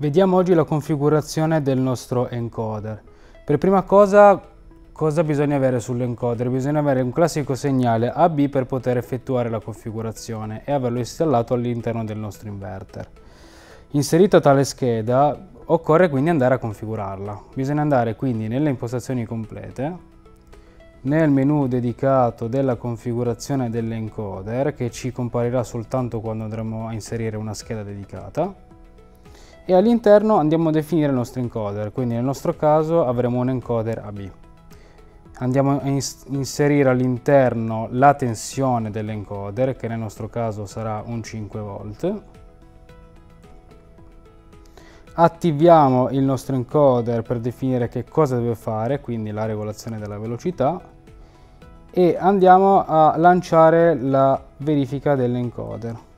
Vediamo oggi la configurazione del nostro encoder. Per prima cosa, cosa bisogna avere sull'encoder? Bisogna avere un classico segnale AB per poter effettuare la configurazione e averlo installato all'interno del nostro inverter. Inserita tale scheda, occorre quindi andare a configurarla. Bisogna andare quindi nelle impostazioni complete, nel menu dedicato della configurazione dell'encoder, che ci comparirà soltanto quando andremo a inserire una scheda dedicata, e all'interno andiamo a definire il nostro encoder, quindi nel nostro caso avremo un encoder AB. Andiamo a inserire all'interno la tensione dell'encoder, che nel nostro caso sarà un 5 volt. Attiviamo il nostro encoder per definire che cosa deve fare, quindi la regolazione della velocità, e andiamo a lanciare la verifica dell'encoder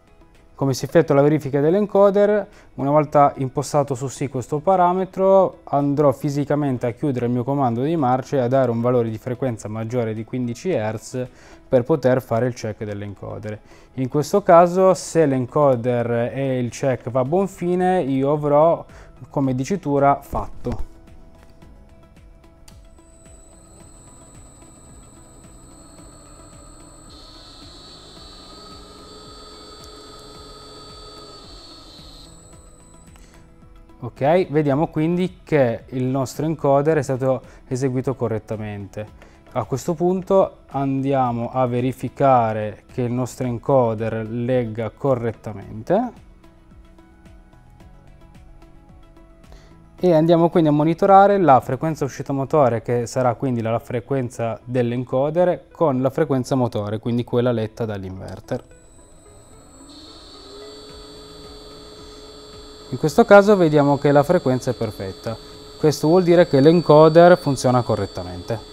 come si effettua la verifica dell'encoder, una volta impostato su sì questo parametro andrò fisicamente a chiudere il mio comando di marcia e a dare un valore di frequenza maggiore di 15 Hz per poter fare il check dell'encoder. In questo caso se l'encoder e il check va a buon fine io avrò come dicitura fatto. Ok, vediamo quindi che il nostro encoder è stato eseguito correttamente. A questo punto andiamo a verificare che il nostro encoder legga correttamente e andiamo quindi a monitorare la frequenza uscita motore che sarà quindi la frequenza dell'encoder con la frequenza motore, quindi quella letta dall'inverter. In questo caso vediamo che la frequenza è perfetta. Questo vuol dire che l'encoder funziona correttamente.